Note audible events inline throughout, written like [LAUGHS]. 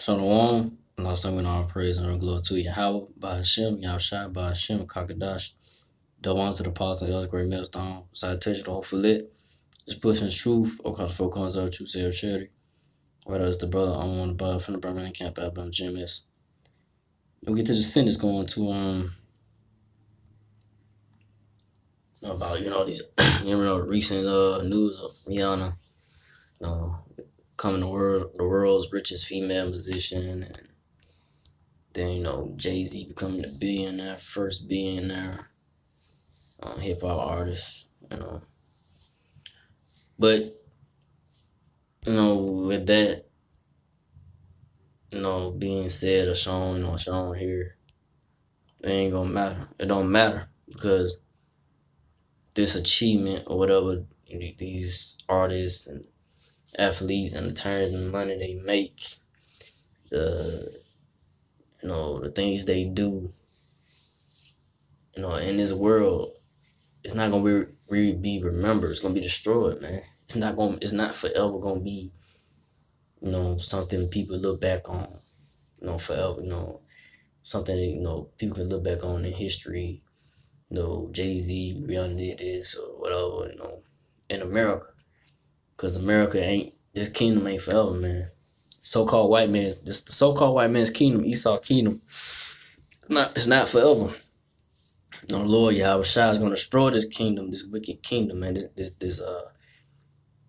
Shalom. Last time we know our praise and glory to Yahweh, by Hashem, Yahushua, by Hashem, Kakadash, the ones of the apostle, the great millstone, citation, the hopeful lit, just pushing truth, or cause four comes out, say, or charity. Whether it's the brother on above from the Birmingham camp, Alabama, GMS. We get to the sentence going to, um, about, you know, these, [CLEARS THROAT] you know, recent uh, news of Rihanna, know, becoming the world the world's richest female musician and then you know Jay Z becoming the billionaire, first billionaire um, hip hop artist, you know. But you know, with that, you know, being said or shown, know, shown here, it ain't gonna matter. It don't matter because this achievement or whatever these artists and athletes and the turns and money they make, the you know the things they do, you know, in this world, it's not gonna be re- be remembered. It's gonna be destroyed, man. It's not gonna. It's not forever gonna be, you know, something people look back on, you know, forever. You know, something that, you know people can look back on in history. You know, Jay Z, Rihanna did this or whatever. You know, in America. Cause America ain't this kingdom ain't forever, man. So-called white man's this the so-called white man's kingdom, Esau kingdom. Not it's not forever. No Lord Yahawashi is gonna destroy this kingdom, this wicked kingdom, man. This this this uh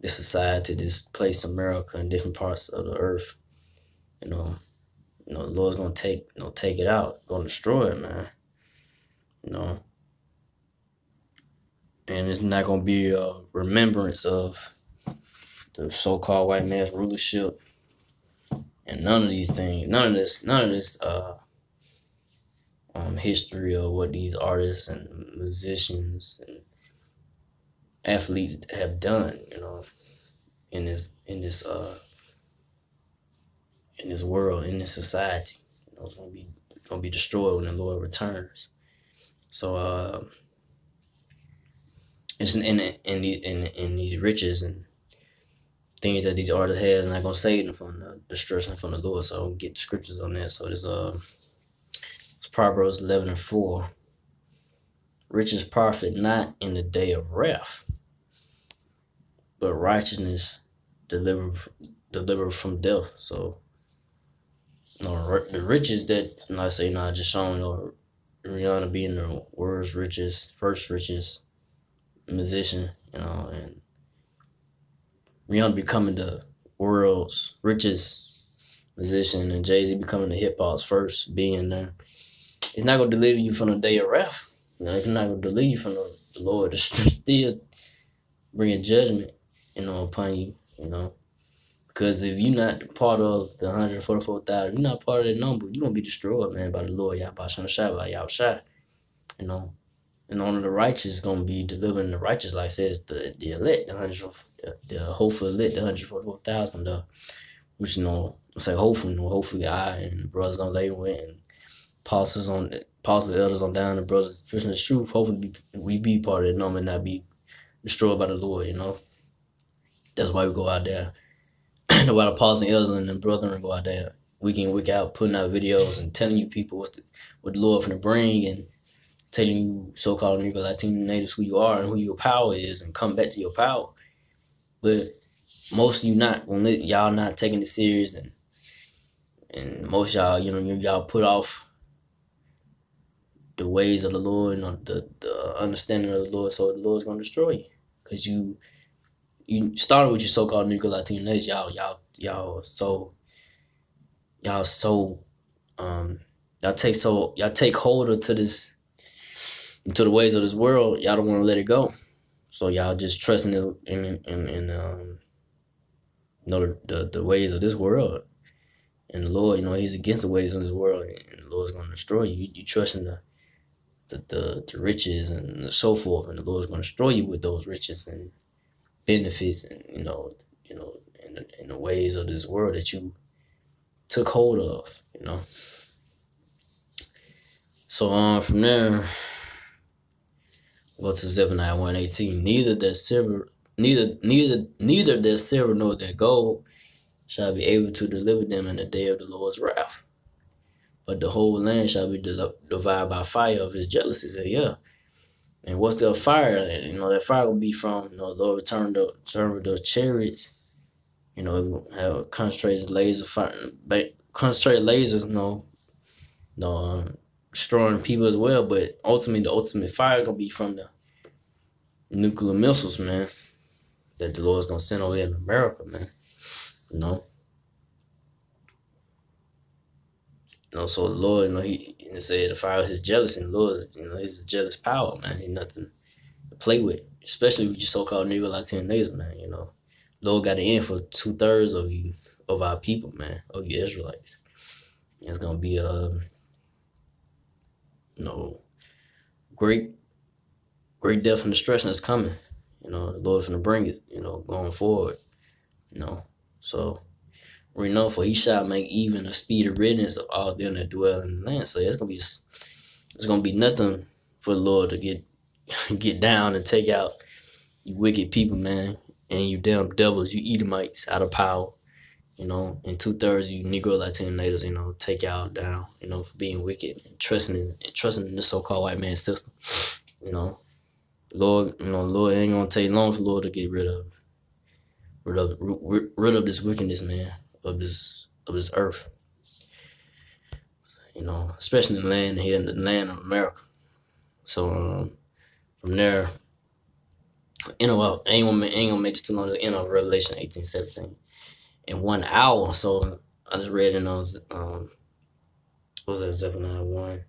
this society, this place, America, and different parts of the earth. You know, you know, the Lord's gonna take you know take it out, gonna destroy it, man. You know. And it's not gonna be a remembrance of the so-called white man's rulership, and none of these things, none of this, none of this uh, um, history of what these artists and musicians and athletes have done, you know, in this in this uh in this world, in this society. You know, it's gonna be gonna be destroyed when the Lord returns. So uh it's in in in, in, in these riches and things that these artists has not gonna save them from the destruction from the Lord. So I'll get the scriptures on that. So there's uh it's Proverbs eleven and four. Riches profit not in the day of wrath, but righteousness deliver deliver from death. So you know, the riches that I say not just showing you know, Rihanna being the world's richest, first richest musician, you know, and Rihanna becoming the world's richest musician and Jay Z becoming the hip hop's first being there. It's not gonna deliver you from the day of wrath. Know, it's not gonna deliver you from the, the Lord. [LAUGHS] It's still bringing judgment, you know, upon you. You know, because if you're not part of the 144,000, you're not part of that number, you're gonna be destroyed, man, by the Lord. Y'all by Shah, by Y'all Shah. You know, and only the righteous gonna be delivering the righteous, like says the the elect, the hundred, the hopeful elect, the hundred forty four thousand, the which you know, say hopefully, you know, hopefully I and the brothers on they went and apostles on apostles, elders on down, the brothers preaching the truth. Hopefully, we be part of it, number and not be destroyed by the Lord. You know, that's why we go out there. [CLEARS THROAT] the why the apostles and elders and the brethren go out there week in week out, putting out videos and telling you people what's the, what the Lord finna bring and telling you so-called Negro Latino natives who you are and who your power is and come back to your power. But most of you not when y'all not taking it serious and and most y'all, you know, y'all put off the ways of the Lord and the, the understanding of the Lord, so the Lord's gonna destroy you. Cause you you started with your so-called Negro Latino natives, y'all, y'all, y'all so y'all so um y'all take so y'all take hold of to this into the ways of this world, y'all don't want to let it go. So y'all just trusting in in in, in um, you know the, the, the ways of this world. And the Lord, you know, He's against the ways of this world, and the Lord's going to destroy you. You, trust in the, the the the riches and so forth, and the Lord's going to destroy you with those riches and benefits, and you know, you know, in the, in the ways of this world that you took hold of, you know. So um, from there. Go to Zephaniah 118. Neither their silver, neither neither neither their silver nor their gold shall be able to deliver them in the day of the Lord's wrath. But the whole land shall be divided by fire of his jealousy. So yeah. And what's the fire? You know, that fire will be from, you know, the Lord returned the serve the chariots, you know, have concentrated laser fire concentrated lasers, you know, um, destroying people as well. But ultimately the ultimate fire gonna be from the nuclear missiles, man, that the Lord's gonna send over in America, man. You know. You know, so the Lord, you know, he, he said the fire is jealous, and the Lord, you know, he's a jealous power, man. He's nothing to play with, especially with your so-called Negro Latino man. You know, Lord got it end for two thirds of you of our people, man, of you Israelites. And it's gonna be a, um, you know, great, great death and destruction is coming. You know, the Lord's gonna bring it. You know, going forward. You know, so we know for he shall make even a speed of riddance of all them that dwell in the land. So it's gonna be it's gonna be nothing for the Lord to get [LAUGHS] get down and take out you wicked people, man, and you damn devils, you Edomites out of power. You know, and two thirds you Negro Latino natives, you know, take out down, you know, for being wicked and trusting in and trusting in the so called white man system. [SNIFFS] You know. Lord, you know, Lord ain't gonna take long for Lord to get rid of rid of rid of this wickedness, man, of this of this earth. You know, especially in the land here in the land of America. So um, from there, you know, well, ain't gonna ain't gonna make it too long. You know, Revelation eighteen seventeen, in one hour. So I just read in those um, what was that Zephaniah one.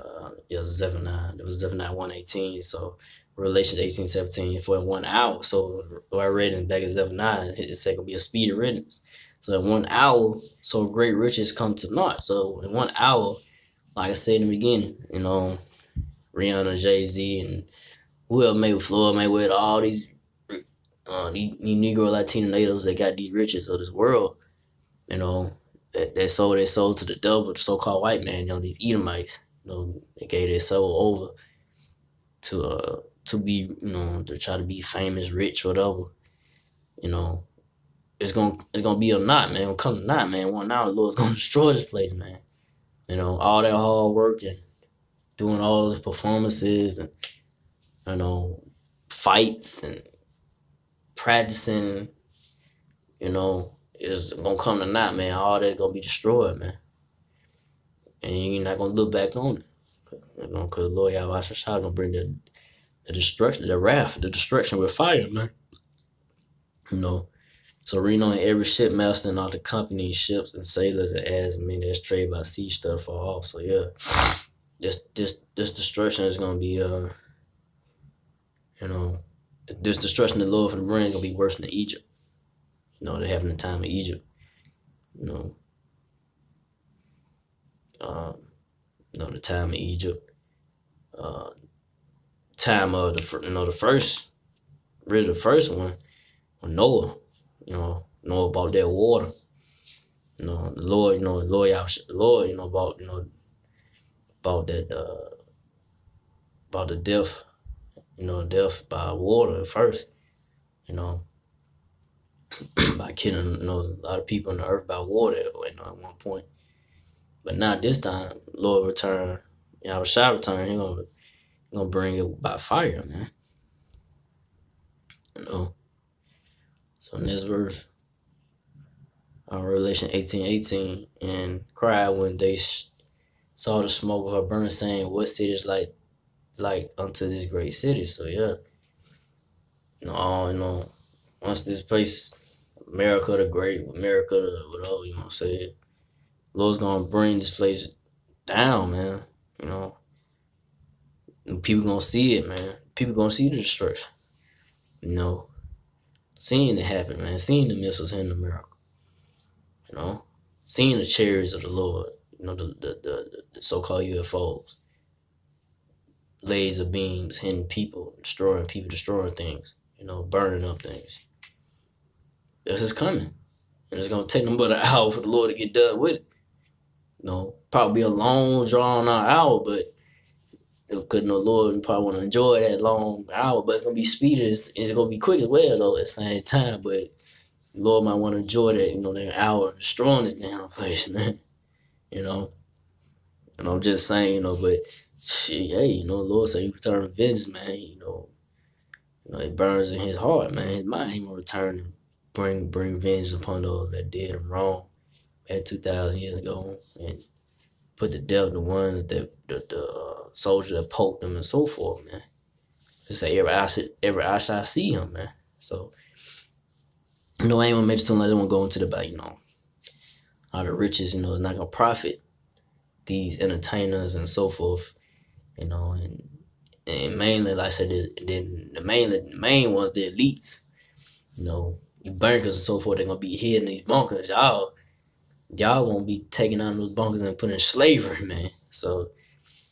Uh, was Zephaniah. It was Zephaniah one eighteen. So Revelation eighteen seventeen for one hour. So I read in back in Zephaniah, it said gonna be a speedy riddance. So in one hour, so great riches come to naught. So in one hour, like I said in the beginning, you know, Rihanna, Jay Z, and made with Floyd Mayweather, all these these, these Negro Latino natives that got these riches of this world, you know, that, that sold their soul to the devil, the so called white man, you know, these Edomites, you know, they gave their soul over to uh to be, you know, to try to be famous, rich, whatever. You know, it's gonna it's gonna be a knot, man. It'll come to knot, man. One hour, the Lord's [LAUGHS] gonna destroy this place, man. You know, all that hard work and doing all those performances and you know, fights and practicing, you know, is gonna come to knot, man. All that gonna be destroyed, man. And you're not gonna look back on it. You know, cause Lord Yahawashi gonna bring the, the destruction, the wrath, the destruction with fire, man. You know, so Reno and every shipmaster and all the companies, ships and sailors and as many as trade by sea stuff for all. So yeah, this this this destruction is gonna be uh, you know, this destruction the Lord from the bring gonna be worse than Egypt. You know, they're having the time of Egypt. You know, um, you know the time of Egypt. Uh, time of the you know the first, really the first one, Noah you know, know about that water. You know, the Lord, you know, the Lord, the Lord, you know, about, you know, about that, uh, about the death, you know, death by water first, you know, [CLEARS THROAT] by killing, you know, a lot of people on the earth by water, you know, at one point. But not this time, Lord return, you know, shall return, he gonna, he gonna bring it by fire, man. You know. So in this verse, uh, Revelation 18, 18, and cried when they saw the smoke of her burning, saying, What city is like like unto this great city? So yeah. Know, you know, once this place, America the Great, America the whatever you to say Lord's gonna bring this place down, man. You know. And people gonna see it, man. People gonna see the destruction. You know seeing it happen, man, seeing the missiles hitting America, you know, seeing the chariots of the Lord, you know, the the, the, the so-called UFOs, laser beams hitting people, destroying people, destroying things, you know, burning up things. This is coming. And it's gonna take them but an [LAUGHS] hour for the Lord to get done with it. You know, probably a long drawn out hour, but because no Lord, you probably want to enjoy that long hour, but it's gonna be speedy. It's, it's, gonna be quick as well though at the same time. But Lord might want to enjoy that, you know, that hour destroying this damn place, man. You know. And I'm just saying, you know, but shit, hey, you know, Lord said he return vengeance, man, you know. You know, it burns in his heart, man. His mind he will return and bring bring vengeance upon those that did him wrong at two thousand years ago and put the devil the one that the, the, uh, soldier that poked him and so forth, man. Just say every eye every eye see him, man. So you know, I ain't gonna mention too much. I don't to go into the about, you know, all the riches, you know, it's not gonna profit these entertainers and so forth, you know, and and mainly, like I said, then the main the main ones, the elites, you know, the bunkers and so forth, they're gonna be hidden in these bunkers. Y'all, y'all won't be taking out those bunkers and putting in slavery, [LAUGHS] man. So,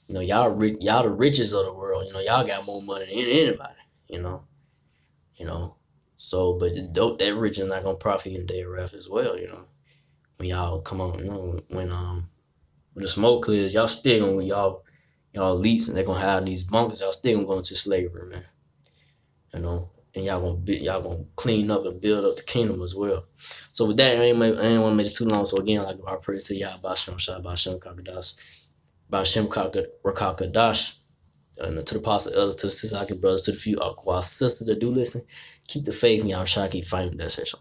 you know, y'all rich, y'all the richest of the world. You know, y'all got more money than anybody. You know, you know. So, but the dope that rich is not gonna profit in the day ref as well. You know, when y'all come on, you know, when um when the smoke clears, y'all still gonna y'all y'all elites and they're gonna have these bunkers. Y'all still gonna go into slavery, man. You know, and y'all gonna be, y'all gonna clean up and build up the kingdom as well. So with that, I ain't, I ain't want to make it too long. So again, like I pray to y'all, Bashem Shah, Bashem Kakadash, Bashem Rakakadash, and to the apostle elders, to the sisters, brothers, to the few uh, Aqua sisters that do listen, keep the faith in y'all. Try to keep fighting that session.